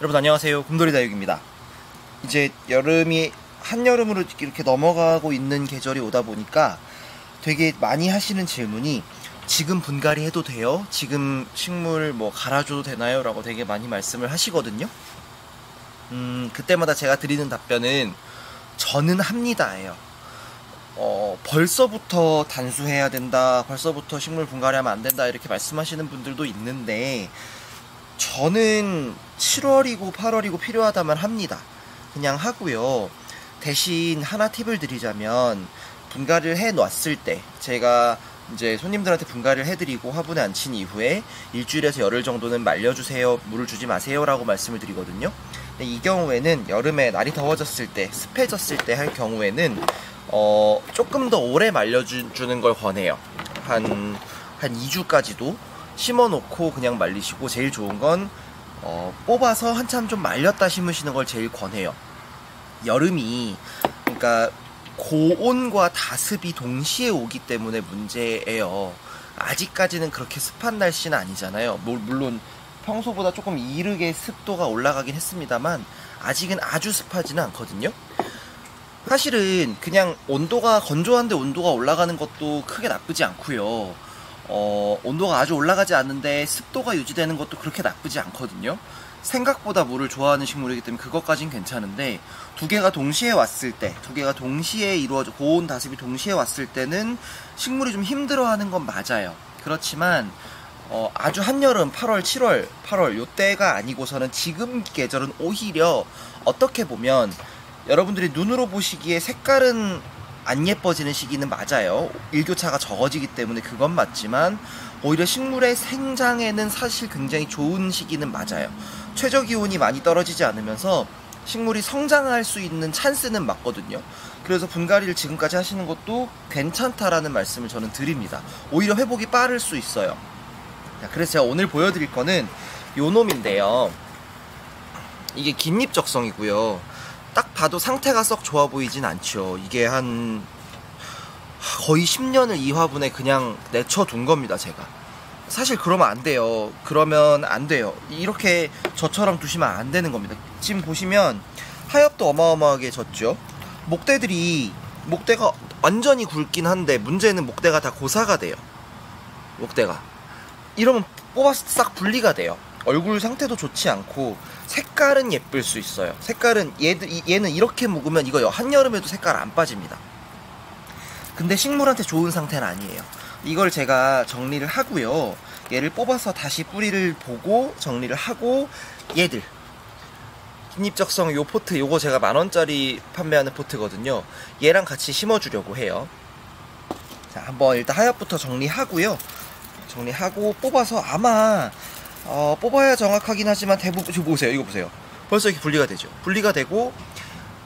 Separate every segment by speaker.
Speaker 1: 여러분 안녕하세요 곰돌이 다육입니다 이제 여름이 한여름으로 이렇게 넘어가고 있는 계절이 오다 보니까 되게 많이 하시는 질문이 지금 분갈이 해도 돼요? 지금 식물 뭐 갈아줘도 되나요? 라고 되게 많이 말씀을 하시거든요 음 그때마다 제가 드리는 답변은 저는 합니다예요 어, 벌써부터 단수해야 된다 벌써부터 식물 분갈이 하면 안 된다 이렇게 말씀하시는 분들도 있는데 저는 7월이고 8월이고 필요하다면 합니다. 그냥 하고요. 대신 하나 팁을 드리자면 분갈이를 해 놨을 때 제가 이제 손님들한테 분갈이를 해드리고 화분에 앉힌 이후에 일주일에서 열흘 정도는 말려주세요. 물을 주지 마세요라고 말씀을 드리거든요. 이 경우에는 여름에 날이 더워졌을 때 습해졌을 때 할 경우에는 어 조금 더 오래 말려주는 걸 권해요. 한 한 2주까지도 심어놓고 그냥 말리시고 제일 좋은 건 어, 뽑아서 한참 좀 말렸다 심으시는 걸 제일 권해요. 여름이 그러니까 고온과 다습이 동시에 오기 때문에 문제예요. 아직까지는 그렇게 습한 날씨는 아니잖아요. 물론 평소보다 조금 이르게 습도가 올라가긴 했습니다만 아직은 아주 습하지는 않거든요. 사실은 그냥 온도가 건조한데 온도가 올라가는 것도 크게 나쁘지 않고요. 어, 온도가 아주 올라가지 않는데 습도가 유지되는 것도 그렇게 나쁘지 않거든요. 생각보다 물을 좋아하는 식물이기 때문에 그것까진 괜찮은데 두 개가 동시에 왔을 때, 두 개가 동시에 이루어져 고온 다습이 동시에 왔을 때는 식물이 좀 힘들어하는 건 맞아요. 그렇지만 어, 아주 한여름 8월, 7월, 8월 요때가 아니고서는 지금 계절은 오히려 어떻게 보면 여러분들이 눈으로 보시기에 색깔은 안 예뻐지는 시기는 맞아요. 일교차가 적어지기 때문에 그건 맞지만 오히려 식물의 생장에는 사실 굉장히 좋은 시기는 맞아요. 최저 기온이 많이 떨어지지 않으면서 식물이 성장할 수 있는 찬스는 맞거든요. 그래서 분갈이를 지금까지 하시는 것도 괜찮다라는 말씀을 저는 드립니다. 오히려 회복이 빠를 수 있어요. 그래서 제가 오늘 보여드릴 거는 요 놈인데요. 이게 긴잎 적성이고요. 딱 봐도 상태가 썩 좋아 보이진 않죠. 이게 한 거의 10년을 이 화분에 그냥 내쳐둔 겁니다, 제가. 사실 그러면 안 돼요. 그러면 안 돼요. 이렇게 저처럼 두시면 안 되는 겁니다. 지금 보시면 하엽도 어마어마하게 졌죠. 목대들이 목대가 완전히 굵긴 한데 문제는 목대가 다 고사가 돼요. 목대가. 이러면 뽑아서 싹 분리가 돼요. 얼굴 상태도 좋지 않고 색깔은 예쁠 수 있어요. 색깔은 얘들 얘는 이렇게 묵으면 이거 한여름에도 색깔 안 빠집니다. 근데 식물한테 좋은 상태는 아니에요. 이걸 제가 정리를 하고요. 얘를 뽑아서 다시 뿌리를 보고 정리를 하고 얘들 잎적성 요 포트 요거 제가 만원짜리 판매하는 포트거든요. 얘랑 같이 심어주려고 해요. 자 한번 일단 하엽부터 정리하고요. 정리하고 뽑아서 아마 어, 뽑아야 정확하긴 하지만 대부분 이거 보세요. 이거 보세요. 벌써 이렇게 분리가 되죠. 분리가 되고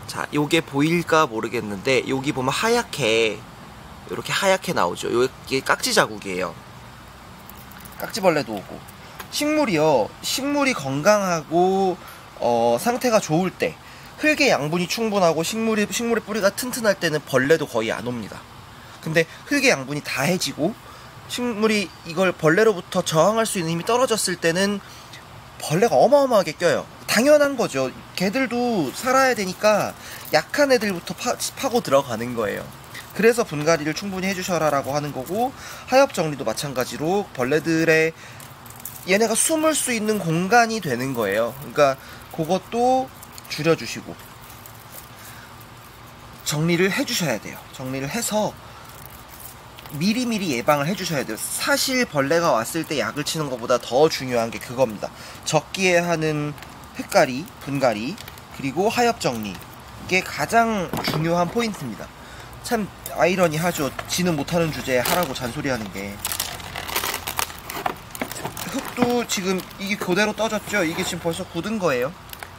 Speaker 1: 자 요게 보일까 모르겠는데 여기 보면 하얗게 이렇게 하얗게 나오죠. 이게 깍지 자국이에요. 깍지벌레도 오고. 식물이요. 식물이 건강하고 어, 상태가 좋을 때 흙의 양분이 충분하고 식물이 식물의 뿌리가 튼튼할 때는 벌레도 거의 안 옵니다. 근데 흙의 양분이 다해지고 식물이 이걸 벌레로부터 저항할 수 있는 힘이 떨어졌을 때는 벌레가 어마어마하게 껴요. 당연한 거죠. 개들도 살아야 되니까 약한 애들부터 파, 파고 들어가는 거예요. 그래서 분갈이를 충분히 해주셔라라고 하는 거고 하엽 정리도 마찬가지로 벌레들의 얘네가 숨을 수 있는 공간이 되는 거예요. 그러니까 그것도 줄여주시고 정리를 해주셔야 돼요. 정리를 해서 미리미리 예방을 해주셔야 돼요. 사실 벌레가 왔을 때 약을 치는 것보다 더 중요한 게 그겁니다. 적기에 하는 흙가리, 분갈이, 그리고 하엽 정리. 이게 가장 중요한 포인트입니다. 참 아이러니하죠. 지는 못하는 주제에 하라고 잔소리하는 게. 흙도 지금 이게 그대로 떠졌죠. 이게 지금 벌써 굳은 거예요.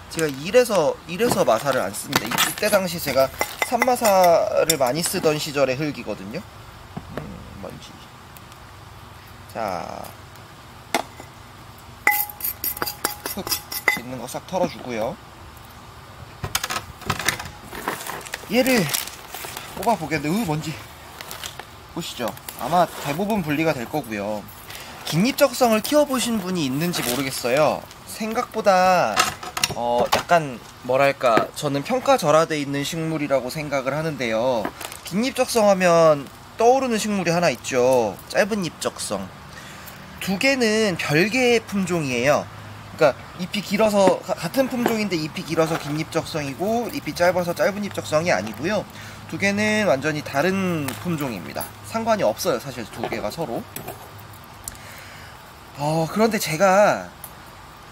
Speaker 1: 제가 이래서 이래서 마사를 안 씁니다. 이때 당시 제가 산마사를 많이 쓰던 시절의 흙이거든요. 자, 흙 있는 거 싹 털어주고요. 얘를 뽑아 보겠는데, 으, 먼지. 보시죠. 아마 대부분 분리가 될 거고요. 긴잎적성을 키워보신 분이 있는지 모르겠어요. 생각보다 어, 약간 뭐랄까 저는 평가절하돼 있는 식물이라고 생각을 하는데요. 긴잎적성 하면 떠오르는 식물이 하나 있죠. 짧은 잎적성. 두 개는 별개의 품종이에요. 그러니까 잎이 길어서 같은 품종인데 잎이 길어서 긴 잎적성이고 잎이 짧아서 짧은 잎적성이 아니고요. 두 개는 완전히 다른 품종입니다. 상관이 없어요, 사실 두 개가 서로. 어, 그런데 제가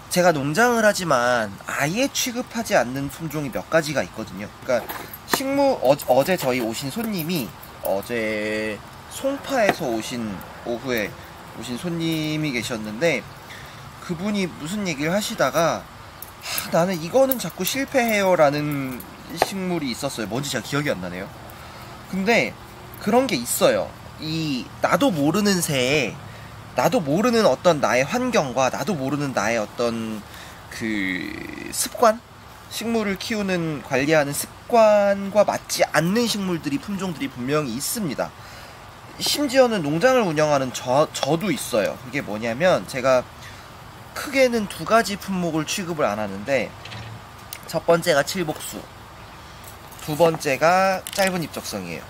Speaker 1: 제가 농장을 하지만 아예 취급하지 않는 품종이 몇 가지가 있거든요. 그러니까 식물 어, 제 저희 오신 손님이 어제 송파에서 오신 오후에 오신 손님이 계셨는데 그분이 무슨 얘기를 하시다가 하, 나는 이거는 자꾸 실패해요라는 식물이 있었어요. 뭔지 제가 기억이 안 나네요. 근데 그런 게 있어요. 이 나도 모르는 새에 나도 모르는 어떤 나의 환경과 나도 모르는 나의 어떤 그 습관 식물을 키우는 관리하는 습관과 맞지 않는 식물들이 품종들이 분명히 있습니다. 심지어는 농장을 운영하는 저 저도 있어요. 그게 뭐냐면 제가 크게는 두 가지 품목을 취급을 안 하는데 첫 번째가 칠복수, 두 번째가 짧은 입적성이에요.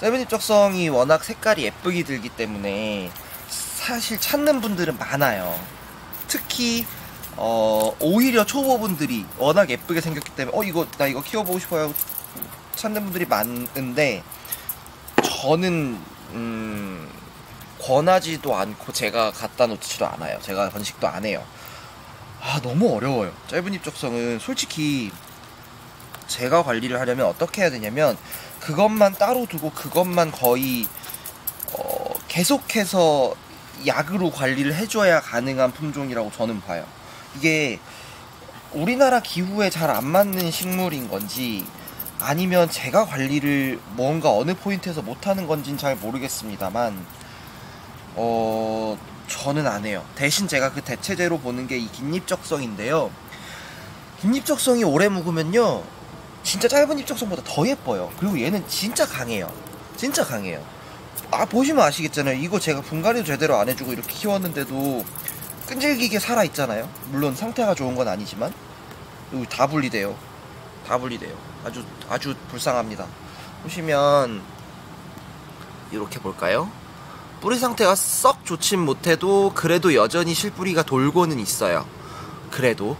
Speaker 1: 짧은 입적성이 워낙 색깔이 예쁘게 들기 때문에 사실 찾는 분들은 많아요. 특히 어, 오히려 초보분들이 워낙 예쁘게 생겼기 때문에 어 이거 나 이거 키워보고 싶어요 찾는 분들이 많은데 저는 음, 권하지도 않고 제가 갖다 놓지도 않아요. 제가 번식도 안 해요. 아 너무 어려워요. 짧은 입적성은 솔직히 제가 관리를 하려면 어떻게 해야 되냐면 그것만 따로 두고 그것만 거의 어, 계속해서 약으로 관리를 해줘야 가능한 품종이라고 저는 봐요. 이게 우리나라 기후에 잘 안 맞는 식물인 건지 아니면 제가 관리를 뭔가 어느 포인트에서 못하는 건지는 잘 모르겠습니다만 어 저는 안 해요. 대신 제가 그 대체제로 보는 게 이 긴잎적성인데요. 긴잎적성이 오래 묵으면요 진짜 짧은 잎적성보다 더 예뻐요. 그리고 얘는 진짜 강해요. 진짜 강해요. 아 보시면 아시겠잖아요 이거 제가 분갈이도 제대로 안 해주고 이렇게 키웠는데도 끈질기게 살아있잖아요 물론 상태가 좋은 건 아니지만 다 분리돼요 다 분리돼요 아주 아주 불쌍합니다 보시면 이렇게 볼까요 뿌리 상태가 썩 좋진 못해도 그래도 여전히 실뿌리가 돌고는 있어요 그래도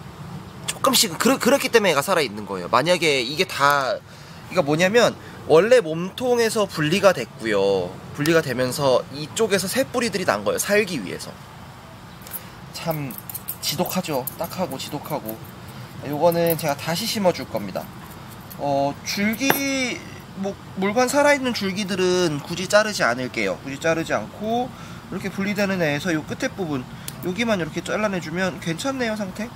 Speaker 1: 조금씩 그러, 그렇기 때문에 얘가 살아있는 거예요 만약에 이게 다 이거 뭐냐면 원래 몸통에서 분리가 됐고요. 분리가 되면서 이쪽에서 새 뿌리들이 난 거예요. 살기 위해서. 참 지독하죠. 딱하고 지독하고. 요거는 제가 다시 심어줄 겁니다. 어, 줄기, 뭐, 물관 살아있는 줄기들은 굳이 자르지 않을게요. 굳이 자르지 않고, 이렇게 분리되는 애에서 요 끝에 부분, 여기만 이렇게 잘라내주면 괜찮네요, 상태.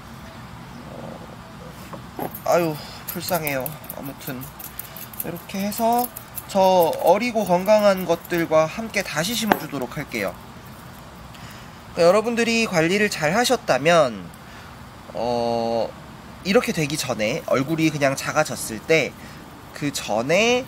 Speaker 1: 어, 아유, 불쌍해요. 아무튼. 이렇게 해서 저 어리고 건강한 것들과 함께 다시 심어주도록 할게요. 그러니까 여러분들이 관리를 잘 하셨다면, 어, 이렇게 되기 전에 얼굴이 그냥 작아졌을 때 그 전에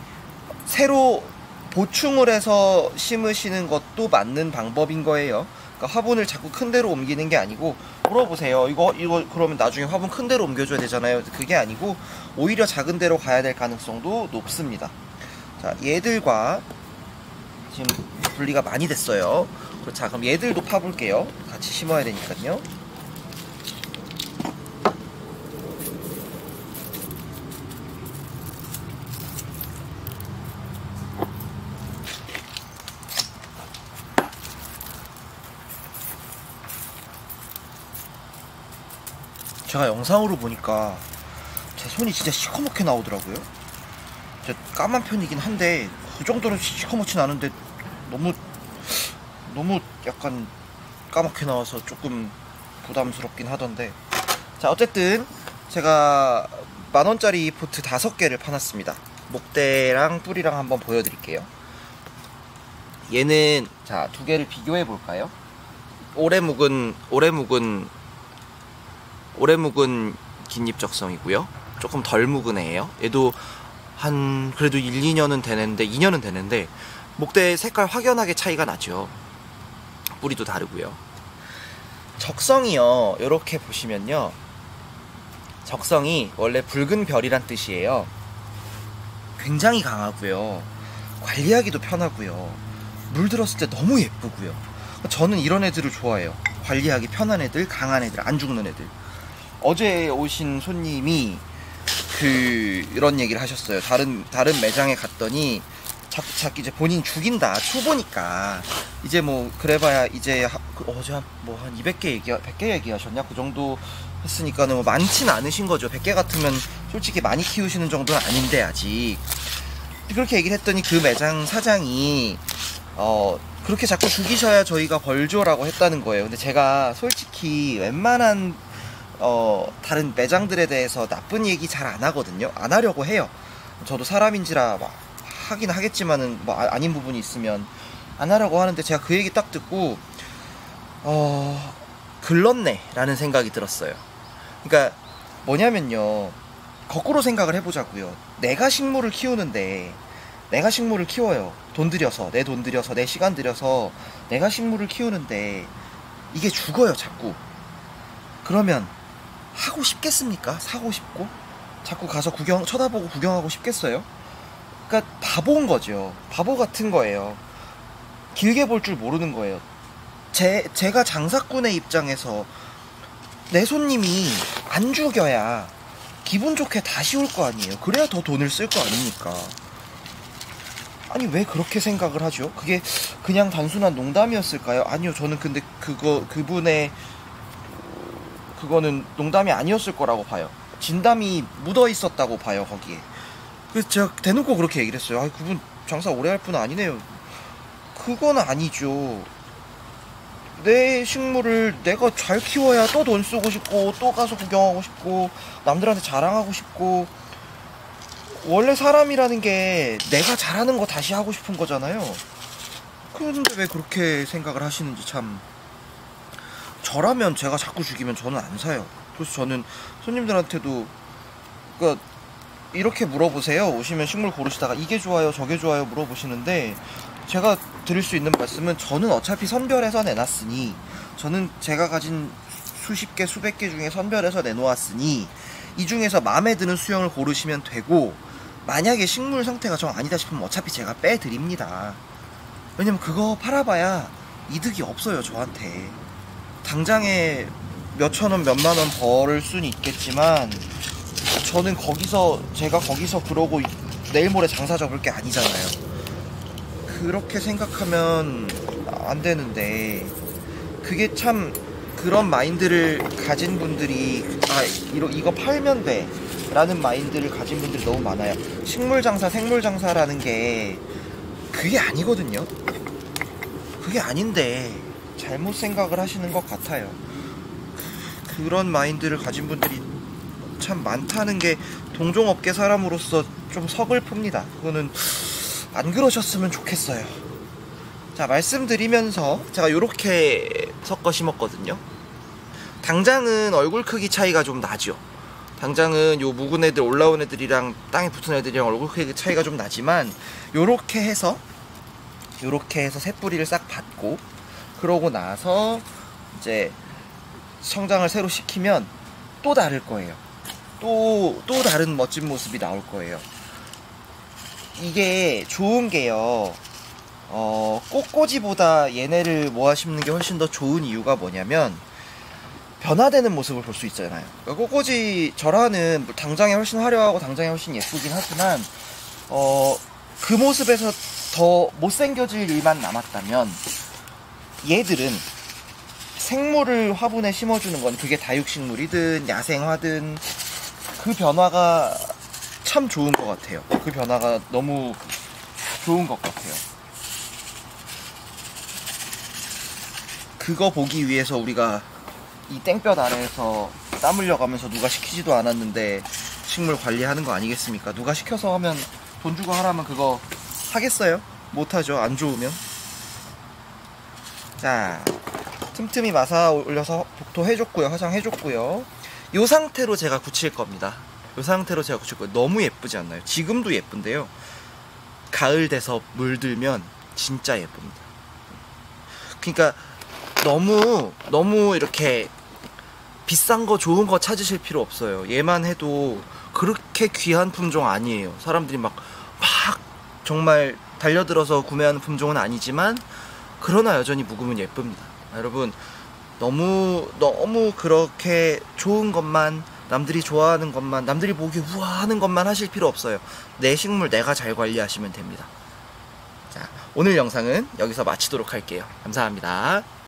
Speaker 1: 새로 보충을 해서 심으시는 것도 맞는 방법인 거예요. 그러니까 화분을 자꾸 큰 데로 옮기는 게 아니고 물어보세요. 이거 이거 그러면 나중에 화분 큰 데로 옮겨줘야 되잖아요. 그게 아니고 오히려 작은 데로 가야 될 가능성도 높습니다. 자, 얘들과 지금 분리가 많이 됐어요. 자, 그럼 얘들도 파볼게요. 같이 심어야 되니까요. 제가 영상으로 보니까 제 손이 진짜 시커멓게 나오더라고요. 제 까만 편이긴 한데 그 정도로 시커멓진 않은데 너무 너무 약간 까맣게 나와서 조금 부담스럽긴 하던데. 자 어쨌든 제가 만원짜리 포트 다섯 개를 파놨습니다. 목대랑 뿌리랑 한번 보여드릴게요. 얘는 자 두 개를 비교해 볼까요? 오래 묵은 오래 묵은 오래 묵은 긴잎 적성이고요. 조금 덜 묵은 애예요. 얘도 한 그래도 1, 2년은 되는데 2년은 되는데 목대 색깔 확연하게 차이가 나죠. 뿌리도 다르고요. 적성이요. 이렇게 보시면요. 적성이 원래 붉은 별이란 뜻이에요. 굉장히 강하고요. 관리하기도 편하고요. 물들었을 때 너무 예쁘고요. 저는 이런 애들을 좋아해요. 관리하기 편한 애들, 강한 애들, 안 죽는 애들. 어제 오신 손님이 그 이런 얘기를 하셨어요. 다른 다른 매장에 갔더니 자꾸 자꾸 이제 본인 죽인다. 초보니까. 이제 뭐 그래봐야 이제 하, 그 어제 뭐한 200개 얘기 100개 얘기하셨냐? 그 정도 했으니까는 뭐 많진 않으신 거죠. 100개 같으면 솔직히 많이 키우시는 정도는 아닌데 아직. 그렇게 얘기를 했더니 그 매장 사장이 어 그렇게 자꾸 죽이셔야 저희가 벌죠라고 했다는 거예요. 근데 제가 솔직히 웬만한 어 다른 매장들에 대해서 나쁜 얘기 잘 안 하거든요 안 하려고 해요 저도 사람인지라 막 하긴 하겠지만은 뭐 아- 아닌 부분이 있으면 안 하려고 하는데 제가 그 얘기 딱 듣고 어 글렀네라는 생각이 들었어요. 그러니까 뭐냐면요 거꾸로 생각을 해보자고요. 내가 식물을 키우는데 내가 식물을 키워요. 돈 들여서 내 돈 들여서 내 시간 들여서 내가 식물을 키우는데 이게 죽어요 자꾸. 그러면 하고 싶겠습니까? 사고 싶고 자꾸 가서 구경 쳐다보고 구경하고 싶겠어요? 그러니까 바보인 거죠. 바보 같은 거예요. 길게 볼 줄 모르는 거예요. 제 제가 장사꾼의 입장에서 내 손님이 안 죽여야 기분 좋게 다시 올 거 아니에요. 그래야 더 돈을 쓸 거 아닙니까? 아니 왜 그렇게 생각을 하죠? 그게 그냥 단순한 농담이었을까요? 아니요. 저는 근데 그거 그분의 그거는 농담이 아니었을 거라고 봐요. 진담이 묻어 있었다고 봐요 거기에. 그래서 제가 대놓고 그렇게 얘기를 했어요. 아, 그분 장사 오래 할 분은 아니네요. 그건 아니죠. 내 식물을 내가 잘 키워야 또 돈 쓰고 싶고 또 가서 구경하고 싶고 남들한테 자랑하고 싶고 원래 사람이라는 게 내가 잘하는 거 다시 하고 싶은 거잖아요. 그런데 왜 그렇게 생각을 하시는지 참 저라면 제가 자꾸 죽이면 저는 안 사요. 그래서 저는 손님들한테도 그러니까 이렇게 물어보세요. 오시면 식물 고르시다가 이게 좋아요, 저게 좋아요 물어보시는데 제가 드릴 수 있는 말씀은 저는 어차피 선별해서 내놨으니 저는 제가 가진 수십 개, 수백 개 중에 선별해서 내놓았으니 이 중에서 마음에 드는 수영을 고르시면 되고 만약에 식물 상태가 정 아니다 싶으면 어차피 제가 빼드립니다. 왜냐면 그거 팔아봐야 이득이 없어요 저한테. 당장에 몇천 원, 몇만 원 벌을 수는 있겠지만 저는 거기서 제가 거기서 그러고 내일 모레 장사 접을 게 아니잖아요. 그렇게 생각하면 안 되는데 그게 참 그런 마인드를 가진 분들이 아 이러, 이거 팔면 돼 라는 마인드를 가진 분들이 너무 많아요 식물 장사 생물 장사라는 게 그게 아니거든요 그게 아닌데 잘못 생각을 하시는 것 같아요 그런 마인드를 가진 분들이 참 많다는 게 동종업계 사람으로서 좀 서글픕니다 그거는 안 그러셨으면 좋겠어요. 자, 말씀드리면서 제가 요렇게 섞어 심었거든요. 당장은 얼굴 크기 차이가 좀 나죠. 당장은 요 묵은 애들 올라온 애들이랑 땅에 붙은 애들이랑 얼굴 크기 차이가 좀 나지만 요렇게 해서 요렇게 해서 새뿌리를 싹 받고 그러고 나서 이제 성장을 새로 시키면 또 다를 거예요. 또, 또 다른 멋진 모습이 나올 거예요. 이게 좋은 게요. 어, 꽃꽂이보다 얘네를 모아 심는 게 훨씬 더 좋은 이유가 뭐냐면 변화되는 모습을 볼 수 있잖아요. 그러니까 꽃꽂이 절하는 당장에 훨씬 화려하고 당장에 훨씬 예쁘긴 하지만 어, 그 모습에서 더 못생겨질 일만 남았다면 얘들은 생물을 화분에 심어주는 건 그게 다육식물이든 야생화든 그 변화가 참 좋은 것 같아요. 그 변화가 너무 좋은 것 같아요. 그거 보기 위해서 우리가 이 땡볕 아래에서 땀 흘려가면서 누가 시키지도 않았는데 식물 관리하는 거 아니겠습니까? 누가 시켜서 하면 돈 주고 하라면 그거 하겠어요? 못하죠. 안 좋으면. 자, 틈틈이 마사 올려서 복토 해줬고요. 화장 해줬고요. 이 상태로 제가 굳힐 겁니다. 이 상태로 제가 굳힐 거예요. 너무 예쁘지 않나요? 지금도 예쁜데요. 가을 돼서 물들면 진짜 예쁩니다. 그러니까 너무 너무 이렇게 비싼 거 좋은 거 찾으실 필요 없어요. 얘만 해도 그렇게 귀한 품종 아니에요. 사람들이 막, 막 정말 달려들어서 구매하는 품종은 아니지만 그러나 여전히 묵으면 예쁩니다. 여러분 너무 너무 그렇게 좋은 것만 남들이 좋아하는 것만 남들이 보기 우와 하는 것만 하실 필요 없어요. 내 식물 내가 잘 관리하시면 됩니다. 자, 오늘 영상은 여기서 마치도록 할게요. 감사합니다.